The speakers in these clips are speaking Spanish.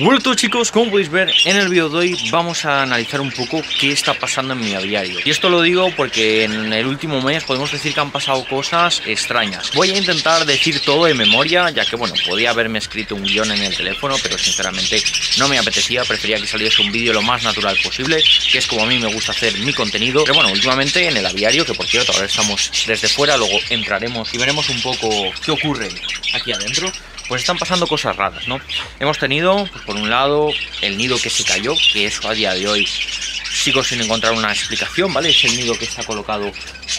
Vuelto chicos, como podéis ver en el vídeo de hoy vamos a analizar un poco qué está pasando en mi aviario Y esto lo digo porque en el último mes podemos decir que han pasado cosas extrañas. Voy a intentar decir todo de memoria ya que bueno, podía haberme escrito un guion en el teléfono Pero sinceramente no me apetecía, prefería que saliese un vídeo lo más natural posible Que es como a mí me gusta hacer mi contenido. Pero bueno, últimamente en el aviario, que por cierto ahora estamos desde fuera Luego entraremos y veremos un poco qué ocurre aquí adentro pues están pasando cosas raras, ¿no? Hemos tenido, pues por un lado, el nido que se cayó, que eso a día de hoy sigo sin encontrar una explicación, ¿vale? Es el nido que está colocado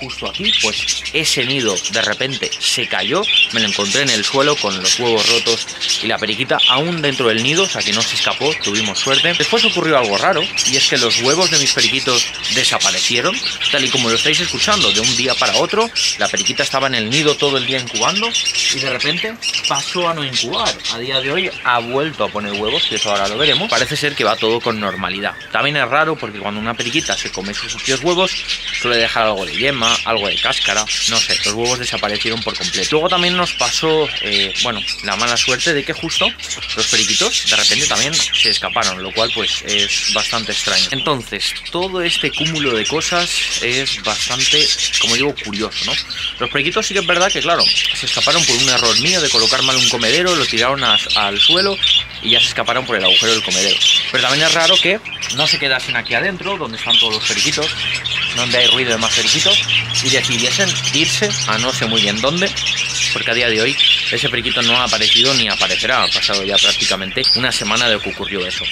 justo aquí, pues ese nido de repente se cayó, me lo encontré en el suelo con los huevos rotos y la periquita aún dentro del nido, o sea que no se escapó, tuvimos suerte. Después ocurrió algo raro, y es que los huevos de mis periquitos desaparecieron, tal y como lo estáis escuchando, de un día para otro, la periquita estaba en el nido todo el día incubando, y de repente pasó a no incubar. A día de hoy ha vuelto a poner huevos, y eso ahora lo veremos. Parece ser que va todo con normalidad. También es raro porque cuando una periquita se come sus propios huevos, suele dejar algo de yema, algo de cáscara, no sé, los huevos desaparecieron por completo. Luego también nos pasó, eh, bueno, la mala suerte de que justo los periquitos de repente también se escaparon, lo cual pues es bastante extraño. Entonces, todo este cúmulo de cosas es bastante, como digo, curioso, ¿no? Los periquitos sí que es verdad que, claro, se escaparon por un error mío de colocar mal un comedero, lo tiraron al suelo y ya se escaparon por el agujero del comedero. Pero también es raro que no se quedasen aquí adentro, donde están todos los periquitos, donde hay ruido de más periquitos, y decidiesen irse a no sé muy bien dónde, porque a día de hoy ese periquito no ha aparecido ni aparecerá, ha pasado ya prácticamente una semana de que ocurrió eso.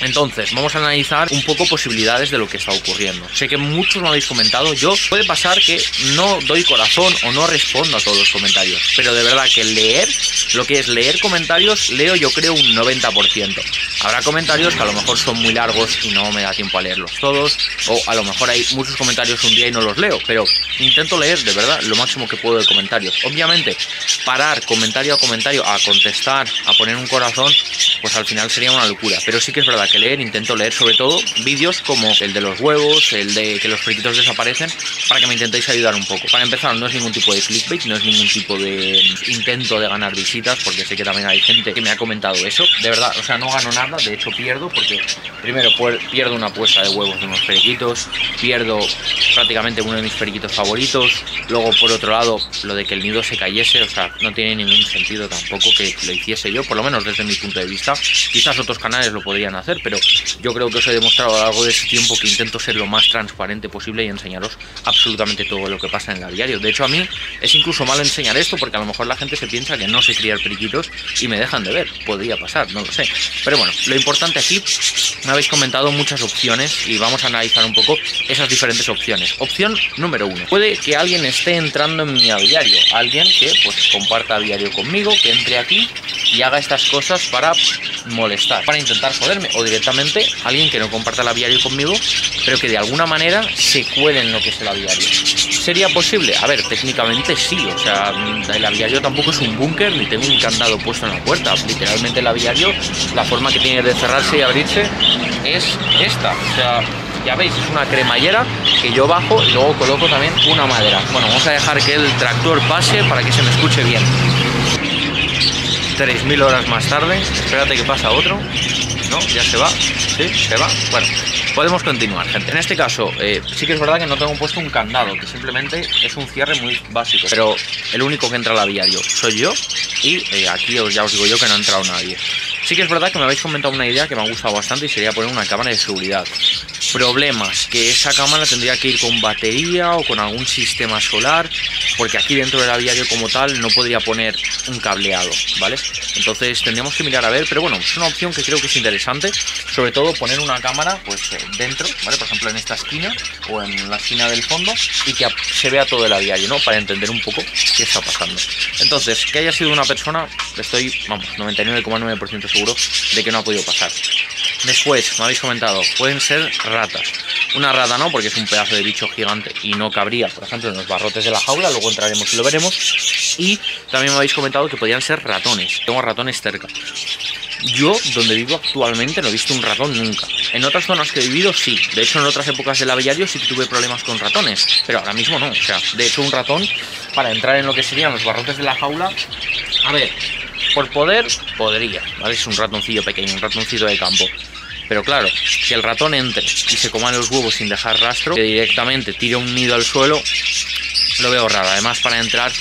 Entonces, vamos a analizar un poco posibilidades de lo que está ocurriendo. Sé que muchos me habéis comentado, yo puede pasar que no doy corazón o no respondo a todos los comentarios, pero de verdad que leer, lo que es leer comentarios, leo yo creo un 90%. Habrá comentarios que a lo mejor son muy largos y no me da tiempo a leerlos todos, o a lo mejor hay muchos comentarios un día y no los leo, pero intento leer de verdad lo máximo que puedo de comentarios. Obviamente, parar comentario a comentario a contestar, a poner un corazón, pues al final sería una locura. Pero sí que es verdad que leer, intento leer sobre todo vídeos como el de los huevos, el de que los friquitos desaparecen, para que me intentéis ayudar un poco. Para empezar, no es ningún tipo de clickbait, no es ningún tipo de intento de ganar visitas, porque sé que también hay gente que me ha comentado eso. De verdad, o sea, no gano nada, de hecho pierdo, porque primero pierdo una puesta de huevos de unos periquitos, pierdo prácticamente uno de mis periquitos favoritos, luego por otro lado, lo de que el nido se cayese, o sea, no tiene ningún sentido tampoco que lo hiciese yo, por lo menos desde mi punto de vista. Quizás otros canales lo podrían hacer, pero yo creo que os he demostrado a lo largo de ese tiempo que intento ser lo más transparente posible y enseñaros absolutamente todo lo que pasa en el diario. De hecho, a mí es incluso malo enseñar esto porque a lo mejor la gente se piensa que no sé criar periquitos y me dejan de ver. Podría pasar, no lo sé. Pero bueno, lo importante aquí, me habéis comentado muchas opciones y vamos a analizar un poco esas diferentes opciones. Opción número uno. Puede que alguien esté entrando en mi aviario. Alguien que pues comparta aviario conmigo, que entre aquí y haga estas cosas para molestar, para intentar joderme. O directamente alguien que no comparta el aviario conmigo, pero que de alguna manera se cuele en lo que es el aviario. ¿Sería posible? A ver, técnicamente sí. O sea, el aviario tampoco es un búnker ni tengo un candado puesto en la puerta. Literalmente el aviario, la forma que tiene de cerrarse y abrirse es esta. O sea, ya veis, es una cremallera que yo bajo y luego coloco también una madera. Bueno, vamos a dejar que el tractor pase para que se me escuche bien. 3.000 horas más tarde, espérate que pasa otro. No, ya se va. Sí, se va. Bueno, podemos continuar, gente. En este caso, eh, sí que es verdad que no tengo puesto un candado, que simplemente es un cierre muy básico. Pero el único que entra al aviario soy yo y eh, aquí os, ya os digo yo que no ha entrado nadie. Sí que es verdad que me habéis comentado una idea que me ha gustado bastante y sería poner una cámara de seguridad. Problemas, que esa cámara tendría que ir con batería o con algún sistema solar, porque aquí dentro del aviario como tal no podría poner un cableado, ¿vale? Entonces tendríamos que mirar a ver, pero bueno, es una opción que creo que es interesante, sobre todo poner una cámara pues eh, dentro. Por ejemplo en esta esquina o en la esquina del fondo y que se vea todo el aviario, ¿no? Para entender un poco qué está pasando. Entonces, que haya sido una persona, estoy, vamos, 99,9% seguro de que no ha podido pasar. Después, me habéis comentado, pueden ser ratas. Una rata no, porque es un pedazo de bicho gigante y no cabría, por ejemplo, en los barrotes de la jaula, luego entraremos y lo veremos. Y también me habéis comentado que podían ser ratones. Tengo ratones cerca. Yo, donde vivo actualmente, no he visto un ratón nunca. En otras zonas que he vivido, sí. De hecho, en otras épocas del aviario sí tuve problemas con ratones. Pero ahora mismo no. O sea, de hecho, un ratón, para entrar en lo que serían los barrotes de la jaula... A ver, por poder, podría, ¿vale? Es un ratoncillo pequeño, un ratoncito de campo. Pero claro, si el ratón entre y se coma los huevos sin dejar rastro, que directamente tire un nido al suelo, lo veo raro. Además, para entrar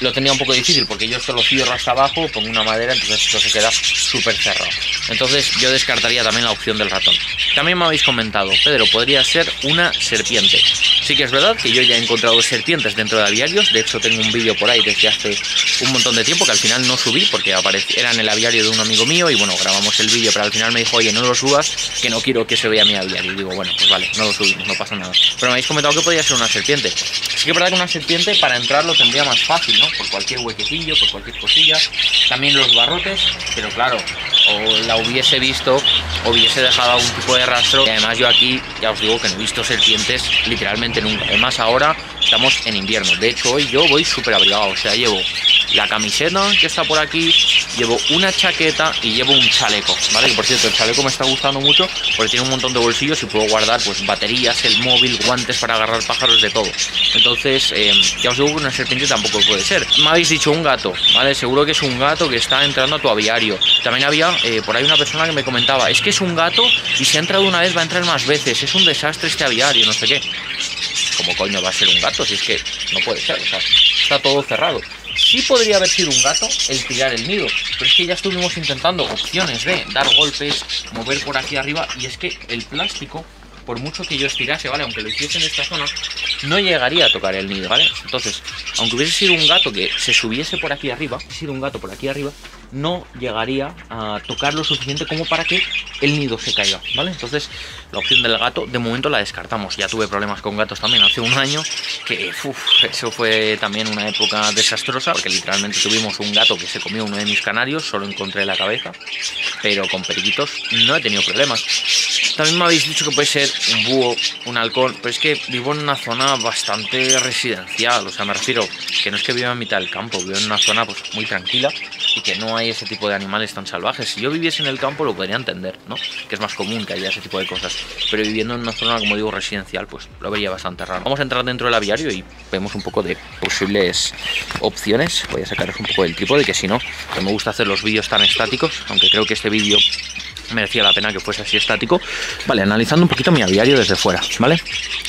lo tenía un poco difícil porque yo solo cierro hasta abajo, pongo una madera, entonces esto se queda súper cerrado. Entonces yo descartaría también la opción del ratón. También me habéis comentado, Pedro, podría ser una serpiente. Sí que es verdad que yo ya he encontrado serpientes dentro de aviarios, de hecho tengo un vídeo por ahí desde hace un montón de tiempo que al final no subí porque era en el aviario de un amigo mío y bueno, grabamos el vídeo, pero al final me dijo, oye, no lo subas, que no quiero que se vea mi aviario. Y digo, bueno, pues vale, no lo subimos, no pasa nada. Pero me habéis comentado que podría ser una serpiente. Sí que es verdad que una serpiente para entrar lo tendría más fácil, ¿no? Por cualquier huequecillo, por cualquier cosilla. También los barrotes, pero claro, o la hubiese visto, o hubiese dejado algún tipo de rastro. Y además yo aquí ya os digo que no he visto serpientes literalmente nunca. Además ahora estamos en invierno. De hecho hoy yo voy súper abrigado, o sea, llevo la camiseta que está por aquí, llevo una chaqueta y llevo un chaleco, ¿vale? Que por cierto, el chaleco me está gustando mucho porque tiene un montón de bolsillos y puedo guardar pues baterías, el móvil, guantes para agarrar pájaros, de todo. Entonces, em, ya os digo que una serpiente tampoco puede ser. Me habéis dicho un gato, ¿vale? Seguro que es un gato que está entrando a tu aviario. También había eh, por ahí una persona que me comentaba, es que es un gato y si ha entrado una vez va a entrar más veces, es un desastre este aviario, no sé qué. ¿Cómo coño va a ser un gato? Si es que no puede ser, o sea, está todo cerrado. Sí podría haber sido un gato el tirar el nido, pero es que ya estuvimos intentando opciones de dar golpes, mover por aquí arriba, y es que el plástico, por mucho que yo estirase, ¿vale? Aunque lo hiciese en esta zona, no llegaría a tocar el nido, ¿vale? Entonces, aunque hubiese sido un gato que se subiese por aquí arriba, hubiese sido un gato por aquí arriba, no llegaría a tocar lo suficiente como para que el nido se caiga, ¿vale? Entonces, la opción del gato, de momento la descartamos. Ya tuve problemas con gatos también hace un año, que eso fue también una época desastrosa, porque literalmente tuvimos un gato que se comió uno de mis canarios, solo encontré la cabeza, pero con periquitos no he tenido problemas. También me habéis dicho que puede ser un búho, un halcón, pero es que vivo en una zona bastante residencial, o sea, me refiero que no es que viva en mitad del campo, vivo en una zona pues muy tranquila y que no hay ese tipo de animales tan salvajes. Si yo viviese en el campo lo podría entender, ¿no? Que es más común que haya ese tipo de cosas. Pero viviendo en una zona, como digo, residencial, pues lo vería bastante raro. Vamos a entrar dentro del aviario y vemos un poco de posibles opciones. Voy a sacaros un poco del trípode, que si no, que me gusta hacer los vídeos tan estáticos, aunque creo que este vídeo merecía la pena que fuese así estático. Vale, analizando un poquito mi aviario desde fuera, ¿vale?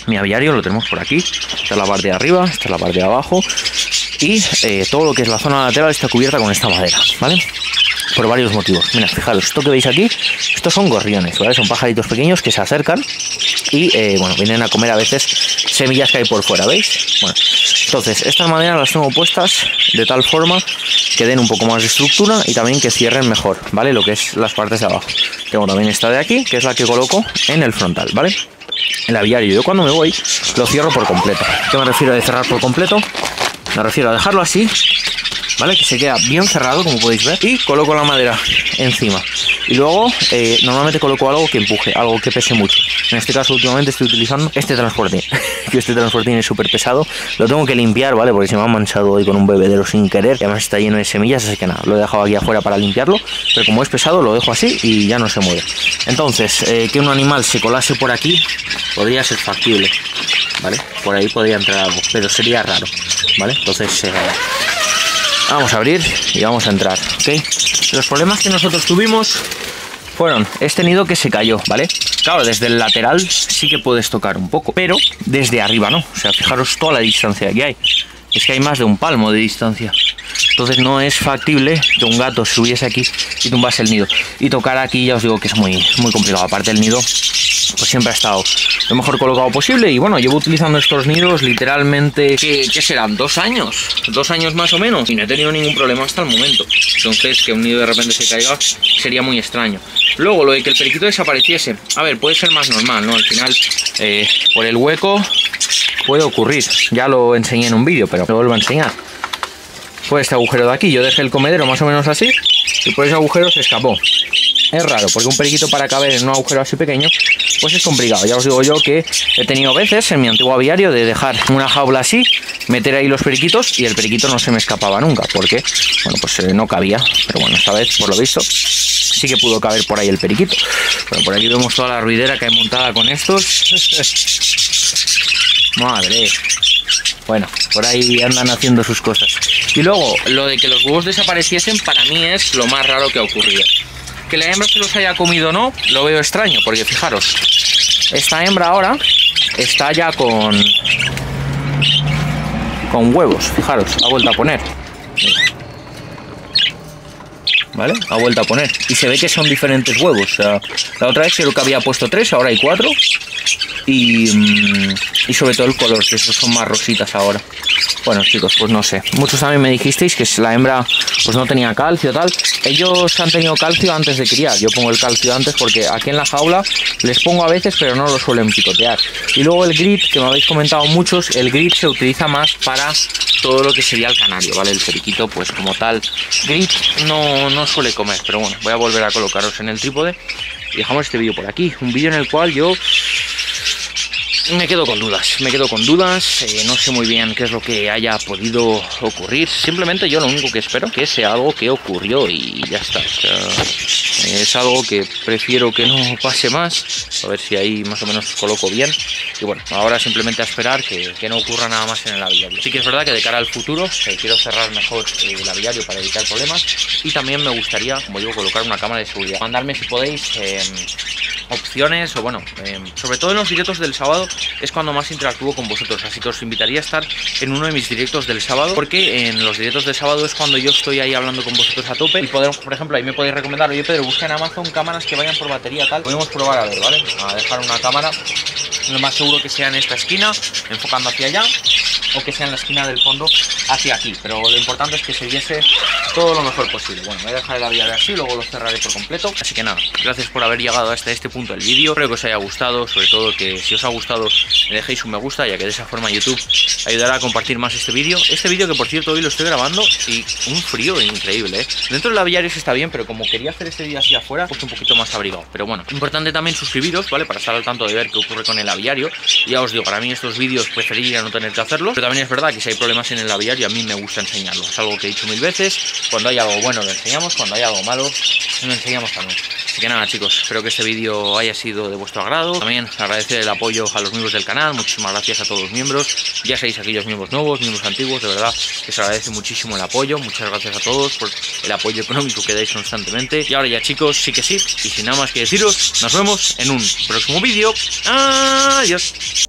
Mi aviario lo tenemos por aquí. Esta es la parte de arriba, esta es la parte de abajo. Y eh, todo lo que es la zona lateral está cubierta con esta madera, ¿vale? Por varios motivos. Mira, fijaros, esto que veis aquí, estos son gorriones, ¿vale? Son pajaritos pequeños que se acercan y, eh, bueno, vienen a comer a veces semillas que hay por fuera, ¿veis? Bueno, entonces, estas maderas las tengo puestas de tal forma que den un poco más de estructura y también que cierren mejor, ¿vale? Lo que es las partes de abajo. Tengo también esta de aquí, que es la que coloco en el frontal, ¿vale? El aviario, yo cuando me voy lo cierro por completo. ¿Qué me refiero de cerrar por completo? Me refiero a dejarlo así, ¿vale? Que se queda bien cerrado, como podéis ver. Y coloco la madera encima. Y luego, eh, normalmente coloco algo que empuje, algo que pese mucho. En este caso, últimamente estoy utilizando este transportín. que este transportín es súper pesado. Lo tengo que limpiar, ¿vale? Porque se me ha manchado hoy con un bebedero sin querer. Y además está lleno de semillas, así que nada, lo he dejado aquí afuera para limpiarlo. Pero como es pesado, lo dejo así y ya no se mueve. Entonces, eh, que un animal se colase por aquí podría ser factible, ¿vale? Por ahí podría entrar algo, pero sería raro. ¿vale? Entonces eh, vamos a abrir y vamos a entrar, ¿ok? Los problemas que nosotros tuvimos fueron este nido que se cayó, ¿vale? Claro, desde el lateral sí que puedes tocar un poco, pero desde arriba no. O sea, fijaros toda la distancia que hay. Es que hay más de un palmo de distancia. Entonces no es factible que un gato subiese aquí y tumbase el nido. Y tocar aquí ya os digo que es muy, muy complicado. Aparte el nido pues siempre ha estado lo mejor colocado posible y bueno, llevo utilizando estos nidos literalmente, ¿qué, serán? ¿Dos años? ¿Dos años más o menos? Y no he tenido ningún problema hasta el momento. Entonces que un nido de repente se caiga sería muy extraño. Luego lo de que el periquito desapareciese, a ver, puede ser más normal, ¿no? Al final, eh, por el hueco puede ocurrir. Ya lo enseñé en un vídeo, pero lo vuelvo a enseñar. Fue este agujero de aquí, yo dejé el comedero más o menos así y por ese agujero se escapó. Es raro, porque un periquito para caber en un agujero así pequeño, pues es complicado. Ya os digo yo que he tenido veces en mi antiguo aviario de dejar una jaula así, meter ahí los periquitos y el periquito no se me escapaba nunca, porque, bueno, pues eh, no cabía. Pero bueno, esta vez, por lo visto, sí que pudo caber por ahí el periquito. Bueno, por aquí vemos toda la ruidera que hay montada con estos. Madre. Bueno, por ahí andan haciendo sus cosas. Y luego, lo de que los huevos desapareciesen para mí es lo más raro que ha ocurrido. Que la hembra se los haya comido o no, lo veo extraño, porque fijaros, esta hembra ahora está ya con con huevos, fijaros, ha vuelto a poner. ¿Vale? Ha vuelto a poner. Y se ve que son diferentes huevos. la otra vez creo que había puesto tres, ahora hay cuatro. Y, mm, y sobre todo el color, que esos son más rositas ahora. Bueno chicos, pues no sé. Muchos también me dijisteis que la hembra pues no tenía calcio tal. Ellos han tenido calcio antes de criar. Yo pongo el calcio antes porque aquí en la jaula les pongo a veces pero no lo suelen picotear. Y luego el grit, que me habéis comentado muchos, el grit se utiliza más para todo lo que sería el canario, ¿vale? El periquito pues como tal grit no, no suele comer. Pero bueno, voy a volver a colocaros en el trípode. Y dejamos este vídeo por aquí. Un vídeo en el cual yo me quedo con dudas, me quedo con dudas, eh, no sé muy bien qué es lo que haya podido ocurrir, simplemente yo lo único que espero que sea algo que ocurrió y ya está, es algo que prefiero que no pase más, a ver si ahí más o menos coloco bien, y bueno, ahora simplemente a esperar que, no ocurra nada más en el aviario. Sí que es verdad que de cara al futuro eh, quiero cerrar mejor eh, el aviario para evitar problemas. Y también me gustaría, como digo, colocar una cámara de seguridad. Mandarme si podéis opciones o bueno, sobre todo en los directos del sábado es cuando más interactúo con vosotros, así que os invitaría a estar en uno de mis directos del sábado, porque en los directos del sábado es cuando yo estoy ahí hablando con vosotros a tope. Y podemos, por ejemplo, ahí me podéis recomendar, oye Pedro, busca en Amazon cámaras que vayan por batería tal, podemos probar a ver, ¿vale? A dejar una cámara, lo más seguro que sea en esta esquina, enfocando hacia allá, o que sea en la esquina del fondo hacia aquí, pero lo importante es que se viese todo lo mejor posible. Bueno, voy a dejar el aviario así, luego lo cerraré por completo, así que nada, gracias por haber llegado hasta este punto del vídeo, espero que os haya gustado, sobre todo que si os ha gustado me dejéis un me gusta, ya que de esa forma YouTube ayudará a compartir más este vídeo. Este vídeo que por cierto hoy lo estoy grabando y un frío increíble, ¿eh? Dentro del aviario está bien, pero como quería hacer este vídeo así afuera, pues un poquito más abrigado. Pero bueno, importante también suscribiros, ¿vale? Para estar al tanto de ver qué ocurre con el aviario. Ya os digo, para mí estos vídeos preferiría no tener que hacerlos, también es verdad que si hay problemas en el aviario a mí me gusta enseñarlos. Es algo que he dicho mil veces, cuando hay algo bueno lo enseñamos, cuando hay algo malo lo enseñamos también. Así que nada chicos, espero que este vídeo haya sido de vuestro agrado. También agradecer el apoyo a los miembros del canal, muchísimas gracias a todos los miembros. Ya seáis aquellos miembros nuevos, miembros antiguos, de verdad que se agradece muchísimo el apoyo. Muchas gracias a todos por el apoyo económico que dais constantemente. Y ahora ya chicos, sí que sí, y sin nada más que deciros, nos vemos en un próximo vídeo. Adiós.